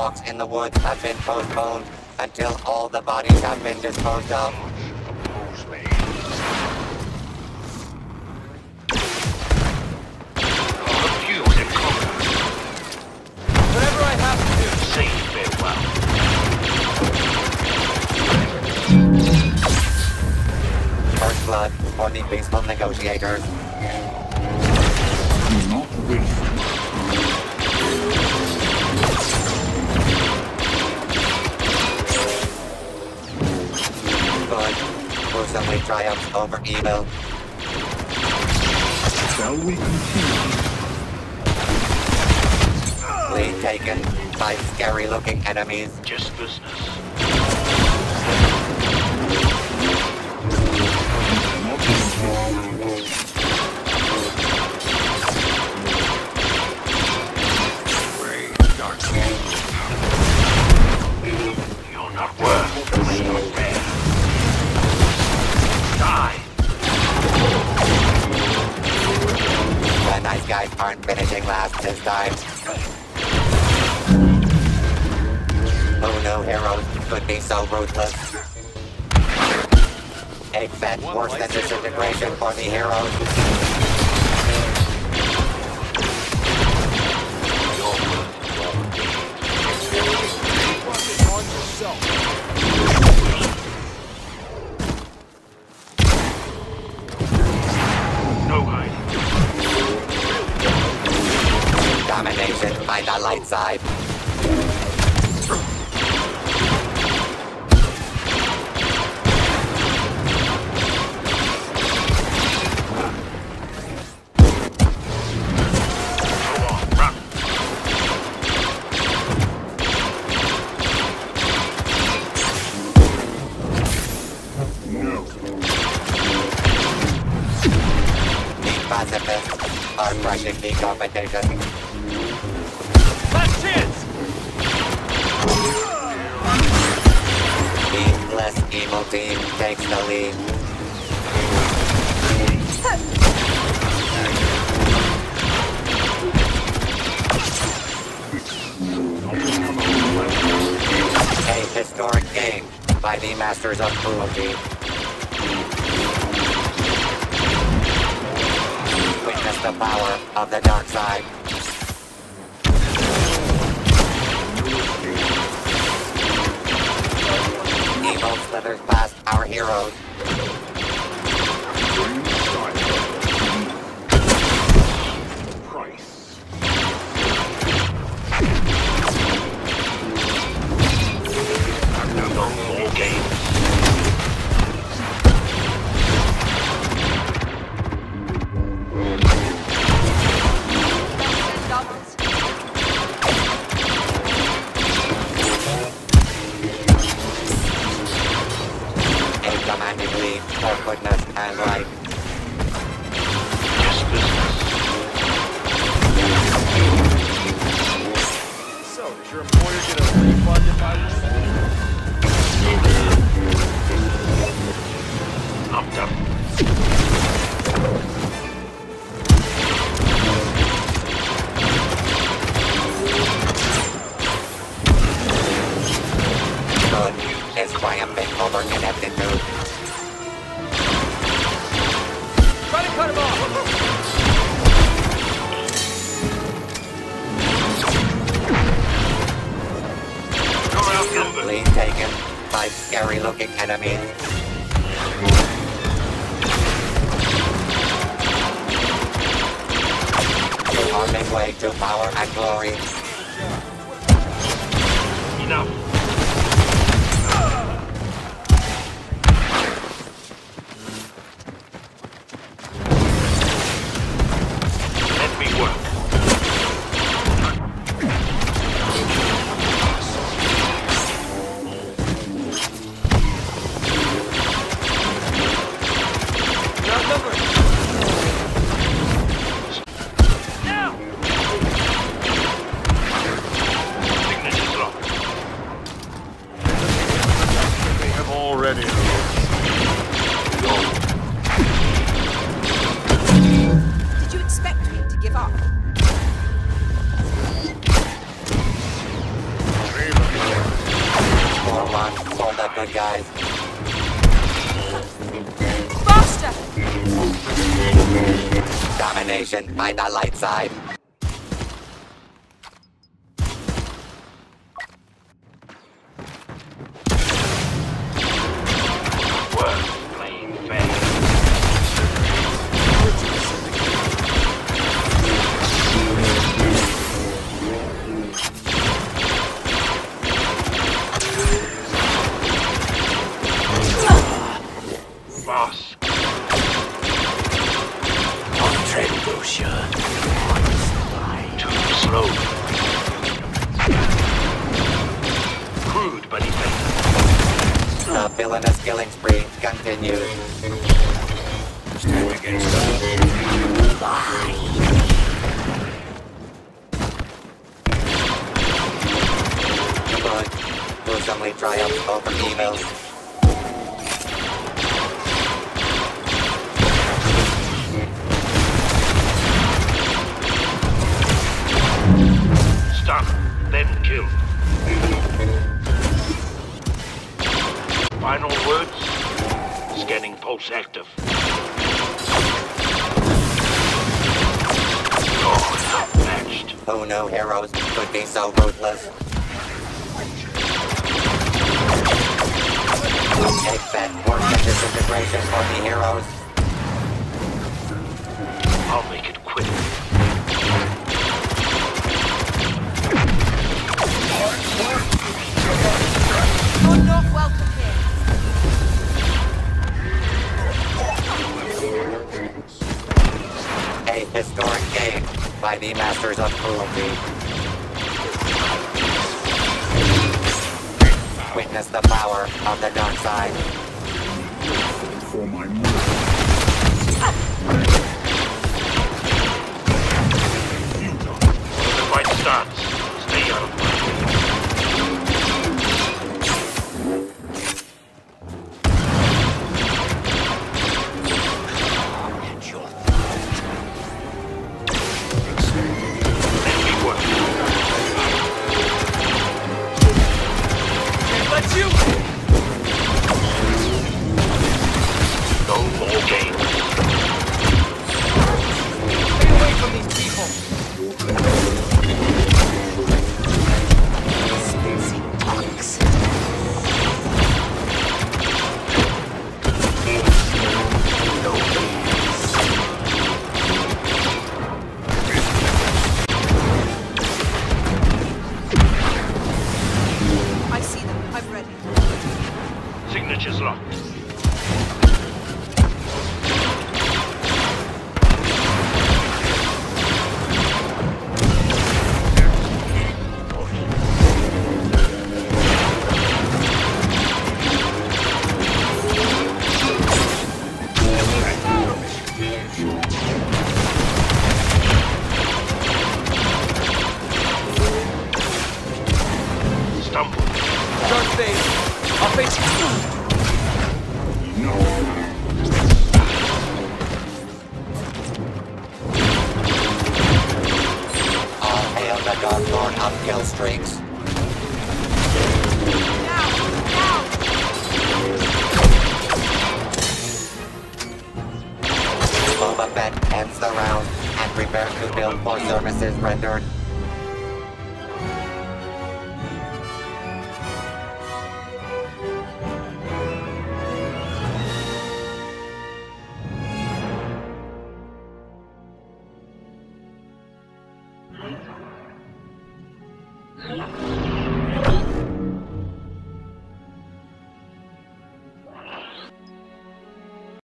Walks in the woods have been postponed until all the bodies have been disposed of. Refuse and conquer. Whatever I have to do. Say farewell. First blood for the peaceful negotiators. Gruesomely triumphs over evil. Shall we continue? Lead taken by scary looking enemies. Just business. Not Brave last this time. Who oh, knew heroes could be so ruthless? A bet worse than disintegration for the heroes. Are crushing the competition. The less evil team takes the lead. A historic game by the Masters of Cruelty. Witness the power of the dark side. A commanding lead for goodness and light. Just business. So, does your employer get a refund if I win? I'm done. Scary looking enemy. Their way to power and glory. Enough. Domination by the light side. But. The villainous killing spree continues. Good. Gruesomely triumph over evil. Stun, then kill. Final words? Scanning pulse active. Oh, outmatched. Who knew heroes could be so ruthless? Take that work of disintegration for the heroes. The masters of cruelty. Witness the power of the dark side. For my mother. When the fight starts, services rendered.